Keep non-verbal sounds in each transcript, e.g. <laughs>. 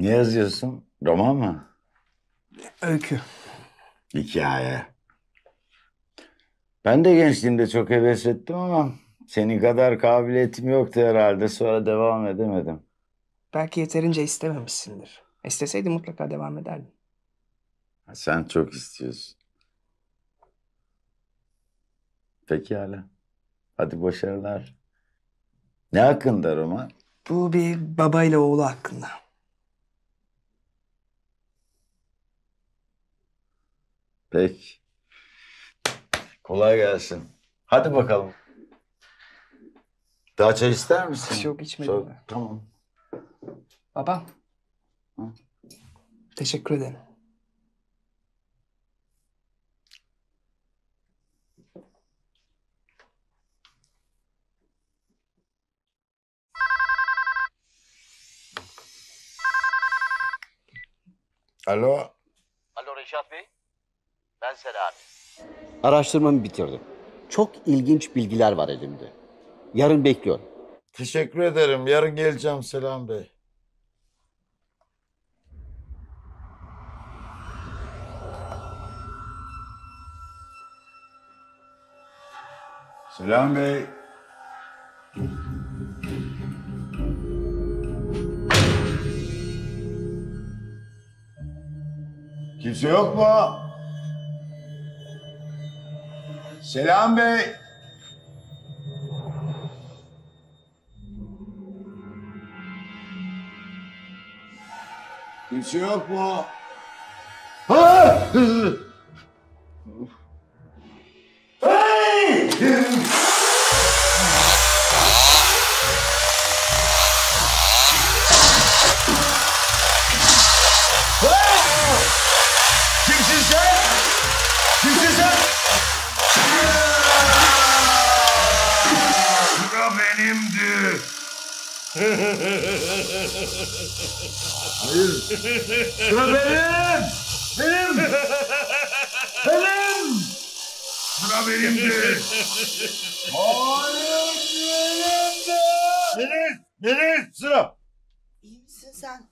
Ne yazıyorsun? Roman mı? Öykü. Hikaye. Ben de gençliğimde çok heves ettim ama senin kadar kabiliyetim yoktu herhalde. Sonra devam edemedim. Belki yeterince istememişsindir. İsteseydi mutlaka devam ederdim. Sen çok istiyorsun. Pekala. Hadi başarılar. Ne hakkında roman? Bu bir baba ile oğlu hakkında. Peki. Kolay gelsin. Hadi bakalım. Daha çay ister misin? Yok, içmedim ben. Tamam. Baba. Hı? Teşekkür ederim. Alo. Ben Selami. Araştırmamı bitirdim. Çok ilginç bilgiler var elimde. Yarın bekliyorum. Teşekkür ederim. Yarın geleceğim Selam Bey. Selam Bey. Kimse yok mu? Selam Bey. Kimse yok mu? Ha! Hayır. Sıra benim. Benim. Benim. Sıra benimdi. Hayır benimdi. Benim. Benim sıra. İyi misin sen?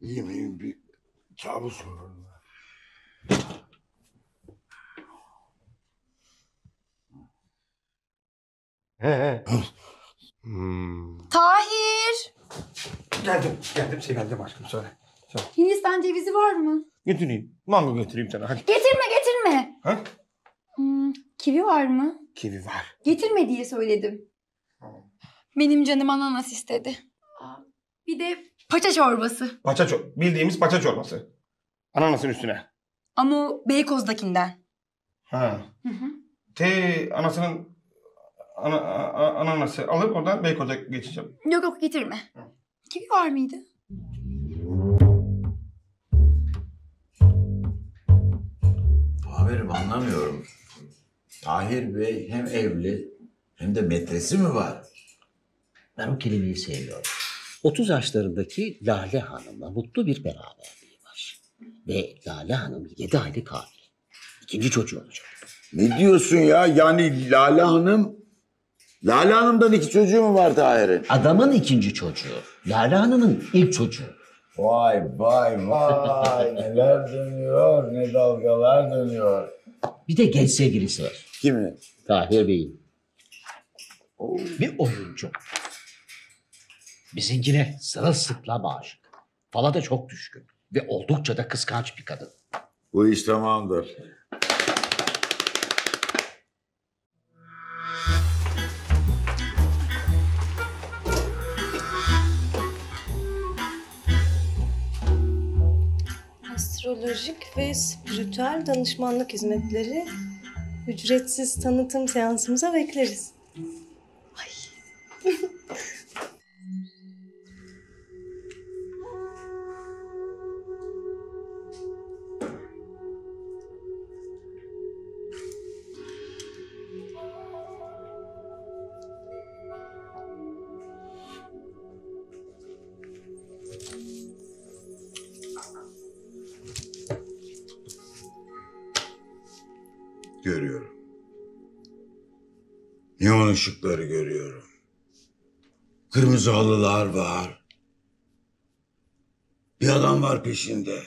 İyiyim iyiyim bir kabus var. Tahir! Geldim, geldim. Şey geldim aşkım söyle. Hindistan cevizi var mı? Götüreyim. Mango götüreyim sana hadi. Getirme getirme. Ha? Hmm, kivi var mı? Kivi var. Getirme diye söyledim. Benim canım ananas istedi. Bir de paça çorbası. Paça çor bildiğimiz paça çorbası. Ananasın üstüne. Ama o Beykoz'dakinden. Ha. Hı hı. Te anasının ana, a- ananası alıp oradan Beykoz'a geçeceğim. Yok yok getirme. Kivi var mıydı? Amirim anlamıyorum. Tahir Bey hem evli hem de metresi mi var? Ben o kelimeyi sevmiyorum. 30 yaşlarındaki Lale Hanım'la mutlu bir beraberliği var. Ve Lale Hanım 7 aylık hamile. İkinci çocuğu olacak. Ne diyorsun ya? Yani Lale Hanım... Lale Hanım'dan iki çocuğu mu var Tahir'in? Adamın ikinci çocuğu. Lale Hanım'ın ilk çocuğu. Vay vay vay. <laughs> Neler dönüyor, ne dalgalar dönüyor. Bir de genç sevgilisi var. Kimi? Tahir Bey'in. Bir oyuncu. Bizimkine sırılsıklam aşık. Fala da çok düşkün. Ve oldukça da kıskanç bir kadın. Bu iş tamamdır. Astrolojik ve spiritüel danışmanlık hizmetleri ücretsiz tanıtım seansımıza bekleriz. Görüyorum. Neon ışıkları görüyorum. Kırmızı halılar var. Bir adam var peşinde.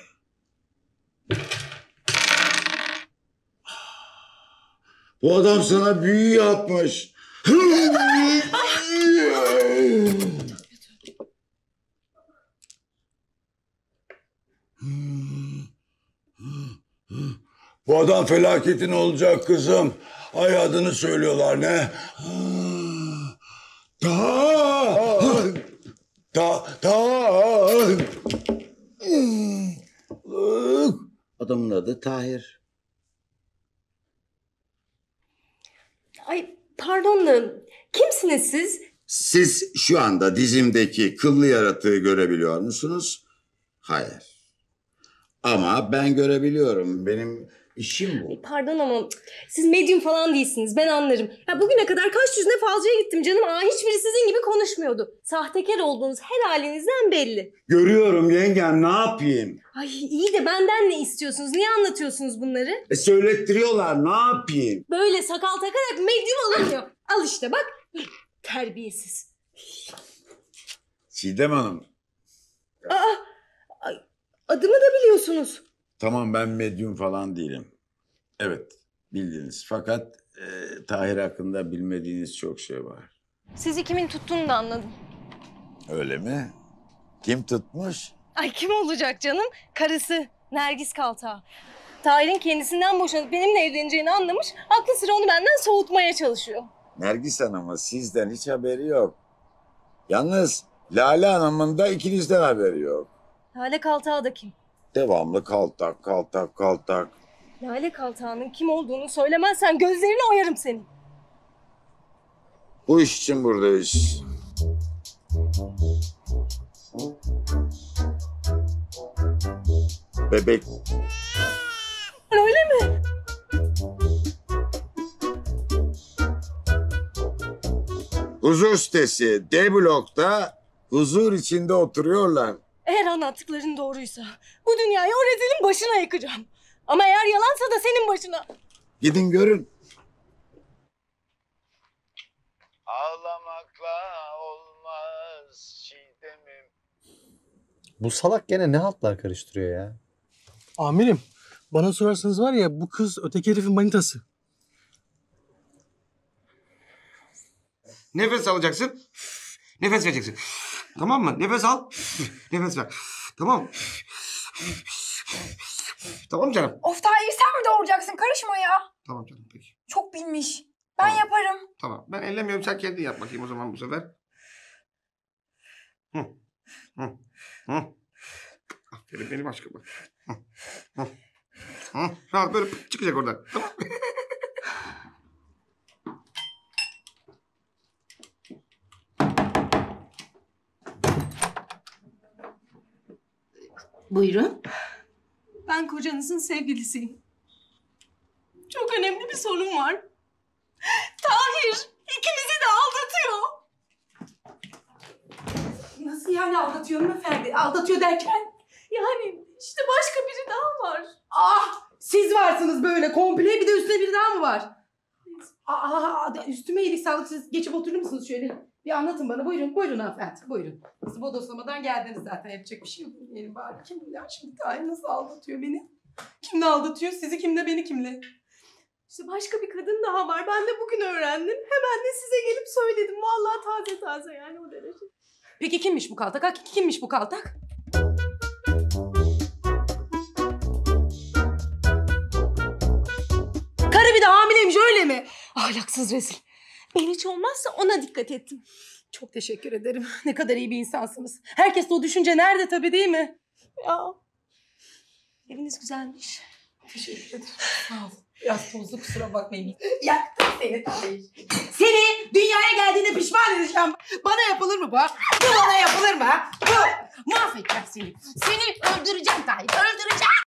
Bu adam sana büyü yapmış. <laughs> <laughs> Bu adam felaketin olacak kızım. Ay adını söylüyorlar ne? Ta. Ta. Ta. Adamın adı Tahir. Ay pardon da kimsiniz siz? Siz şu anda dizimdeki kıllı yaratığı görebiliyor musunuz? Hayır. Ama ben görebiliyorum. Benim işim bu. Pardon ama siz medyum falan değilsiniz ben anlarım. Ya bugüne kadar kaç yüzüne falcıya gittim canım. Aa, hiçbiri sizin gibi konuşmuyordu. Sahtekar olduğunuz her halinizden belli. Görüyorum yengem ne yapayım? Ay iyi de benden ne istiyorsunuz? Niye anlatıyorsunuz bunları? E, söylettiriyorlar ne yapayım? Böyle sakal takarak medyum olunmuyor. Al işte bak. Terbiyesiz. Çiğdem Hanım. Aa, adımı da biliyorsunuz. Tamam ben medyum falan değilim. Evet bildiniz. Fakat e, Tahir hakkında bilmediğiniz çok şey var. Sizi kimin tuttuğunu da anladım. Öyle mi? Kim tutmuş? Ay kim olacak canım? Karısı Nergis Kaltağı. Tahir'in kendisinden boşanıp benimle evleneceğini anlamış. Aklı sıra onu benden soğutmaya çalışıyor. Nergis Hanım'ın sizden hiç haberi yok. Yalnız Lale Hanım'ın da ikinizden haberi yok. Lale Kaltağı da kim? Devamlı kaltak kaltak kaltak. Lale Kaltağı'nın kim olduğunu söylemezsen gözlerini oyarım senin. Bu iş için buradayız. Bebek Öyle mi? huzur sitesi D blokta huzur içinde oturuyorlar. Eğer anlattıkların doğruysa bu dünyayı o rezilin başına yıkacağım. Ama eğer yalansa da senin başına. Gidin görün. Ağlamakla olmaz Çiğdem'im. Bu salak gene ne hatlar karıştırıyor ya? Amirim bana sorarsanız var ya bu kız öteki herifin manitası. Nefes alacaksın. Nefes vereceksin. Tamam mı? Nefes al. <laughs> Nefes ver. Tamam. Tamam canım. Of Tahir sen mi doğuracaksın? Karışma ya. Tamam canım peki. Çok bilmiş. Ben Tamam. yaparım. Tamam. Ben ellemiyorum. Sen kendin yap bakayım o zaman bu sefer. Hı. Hı. Hı. Aferin benim aşkıma. Hı. Hı. Hı. Rahat böyle çıkacak oradan. Tamam. Buyurun. Ben kocanızın sevgilisiyim. Çok önemli bir sorun var. Tahir ikimizi de aldatıyor. Nasıl yani aldatıyor hanımefendi? Aldatıyor derken? Yani işte başka biri daha var. Ah! Siz varsınız böyle komple bir de üstüne biri daha mı var? Aa, üstüme iyilik sağlık siz geçip oturur musunuz şöyle? Bir anlatın bana buyurun buyurun hanımefendi buyurun. Siz bodoslamadan geldiniz zaten yapacak bir şey yok. Diyelim bari kim bilir şimdi Tahir nasıl aldatıyor beni? Kimle aldatıyor sizi kimle beni kimle? İşte başka bir kadın daha var. Ben de bugün öğrendim. Hemen de size gelip söyledim. Vallahi taze taze yani o derece. Peki kimmiş bu kaltak? Kimmiş bu kaltak? Karı bir de hamileymiş öyle mi? Ahlaksız rezil. Ben hiç olmazsa ona dikkat ettim. Çok teşekkür ederim. <laughs> Ne kadar iyi bir insansınız. Herkes o düşünce nerede tabii değil mi? Ya. Eviniz güzelmiş. Teşekkür ederim. Sağ ol. Biraz tozlu kusura bakmayın. <laughs> Yaktım seni tabii. Seni dünyaya geldiğine pişman edeceğim. Bana yapılır mı bu? Bu bana yapılır mı? Bu. Mahvedeceğim seni. Seni öldüreceğim Tayyip. Öldüreceğim.